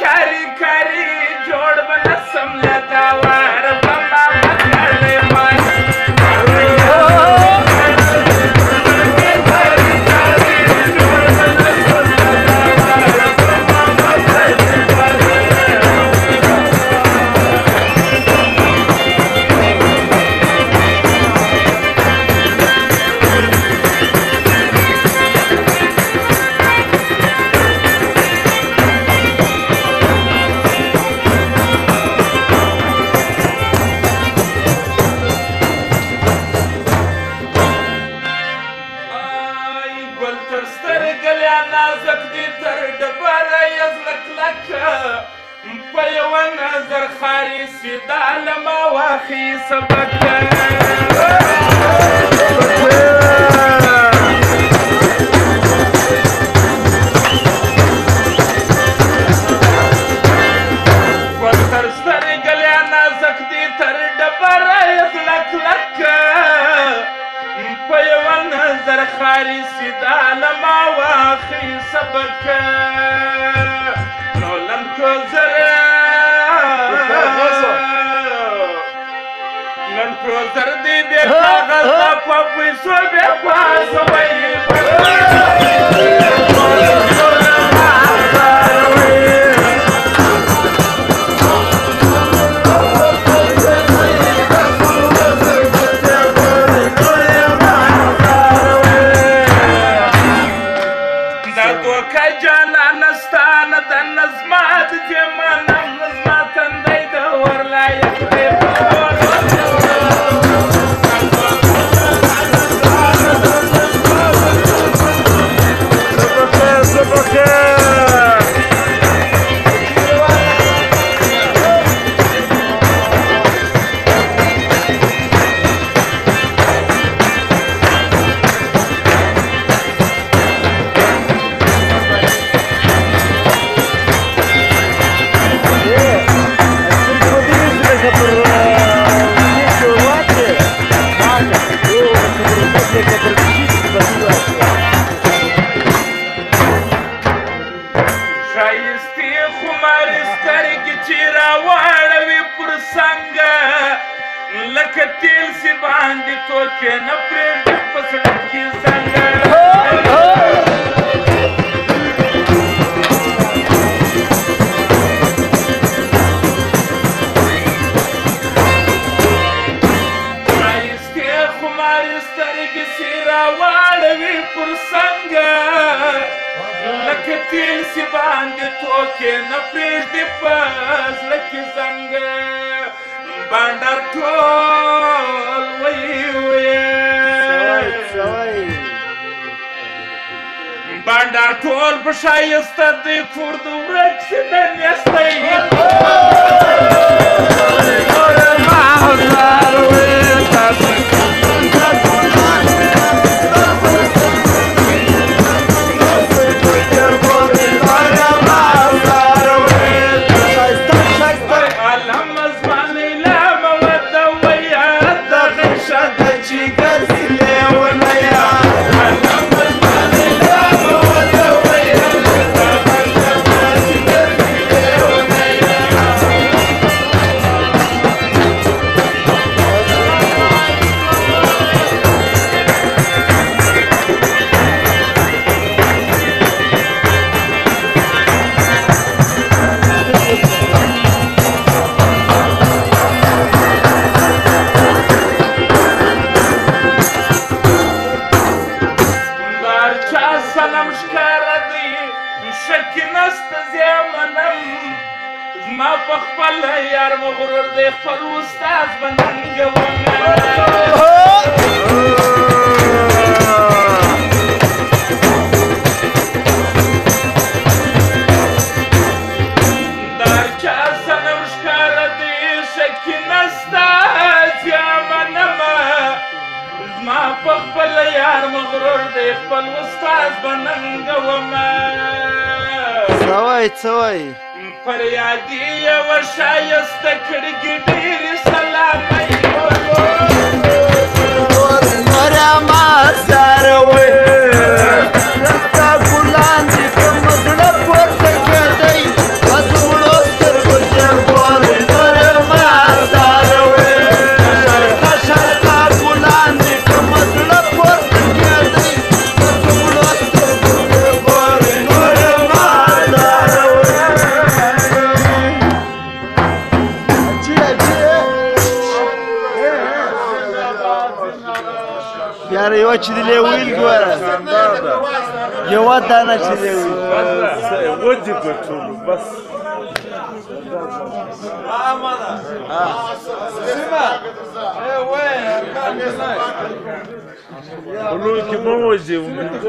खरी खरी जोड़ बना समझा نازک دې تر ډبره یزلک لکه په یوه نظر خاري سي دا له ما واخي سبق در خاري سيدا لما واخي سبك نولم كوزر نن كوزر دي بيتا غلطة فبي سو بيتا شایستی خمار سترګې چې راواړوي پر څنګه لکه تیل سي باندې توکې نه پرېږدي په سړک کې څنګه پر څنګه قاتل سی باندې توکې نه پرېږدې په زړه کې زنګ بانډار ټول وی وی بانډار ټول په ښایسته دی کورد ورک سي د نیستی ما په خپل یار مغرور دی خپل استاد بننګونه خپل یار مغرور دی خپل استاد بننګومه سوای سوای فریادی و شایسته کړګي ډېری یاره یو چې دی ویل ګوره یو دانه چې دی ویل و دې په ټولو بس Lúcio, vamos hoje.